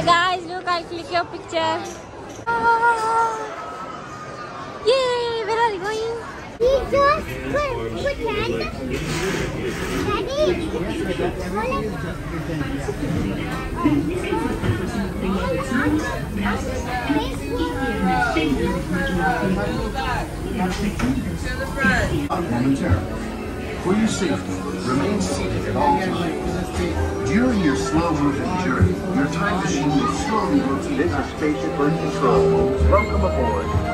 Hey guys, look, I'll click your picture. Ah. Yay, where are you going? We just put, put land. Daddy. momentarily. For your safety, remain seated at all times. During your slow-moving journey, your time machine will slowly rotate. This is Spaceship Earth Control. Welcome aboard.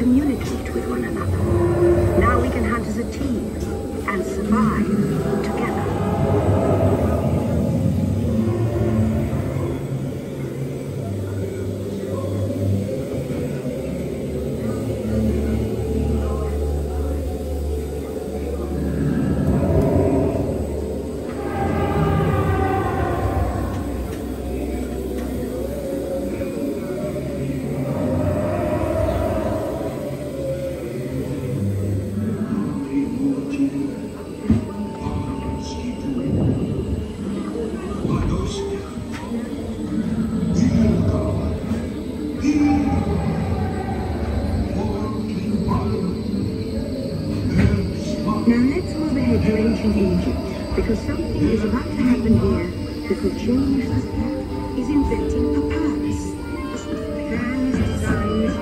Communicate with one another. Now we can hunt as a team ancient Egypt, because something is about to happen here that will change us. Is inventing papyrus. Plans, designs,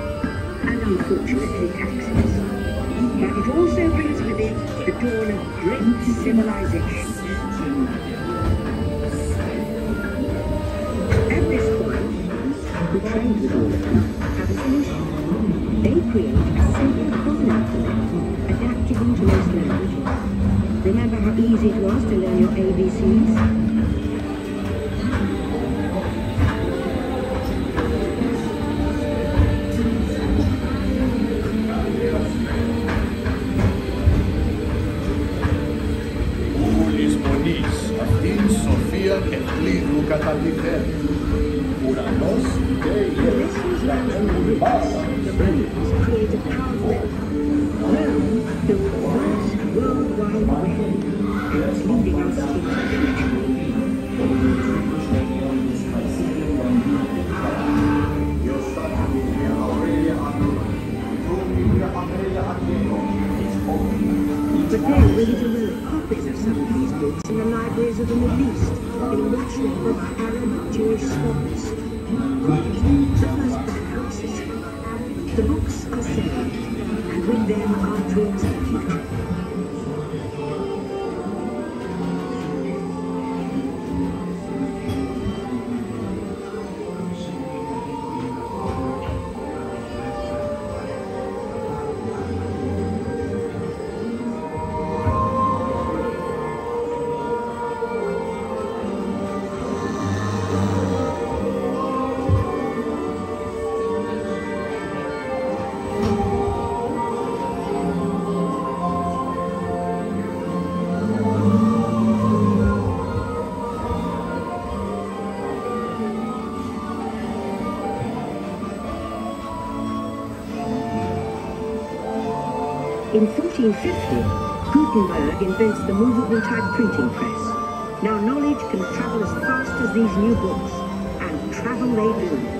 and unfortunately taxes. But it also brings with it the dawn of great civilization. At this point, who trade with all of them, have a solution. They create a single simple coordinate collector adaptable to most languages. Is it lost in your ABCs? Uranos, Created power. We developed copies of some of these books in the libraries of the Middle East, being watched over by Arab Jewish scholars. Backup system. The books are saved, and with them our dreams of future. In 1450, Gutenberg invents the movable type printing press. Now knowledge can travel as fast as these new books, and travel they do.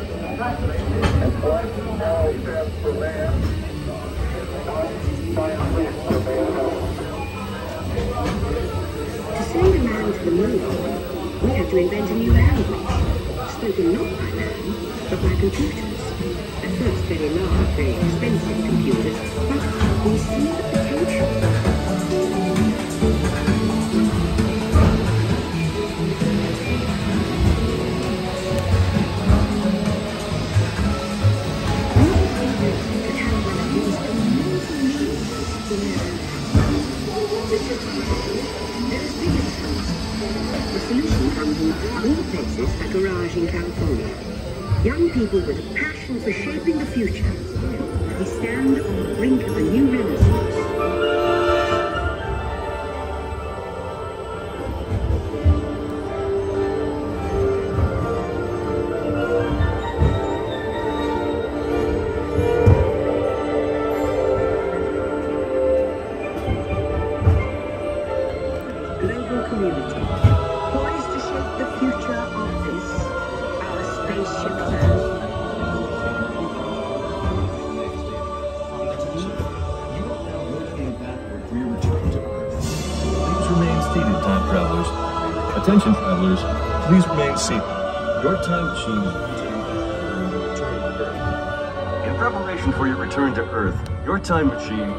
To send a man to the moon, we have to invent a new language, spoken not by man, but by computers. At first very large, very expensive computers, but we see the potential. People with a passion for shaping the future. We stand on the brink of a new renaissance. Attention, travelers. Please remain seated. Your time machine is In preparation for your return to Earth, your time machine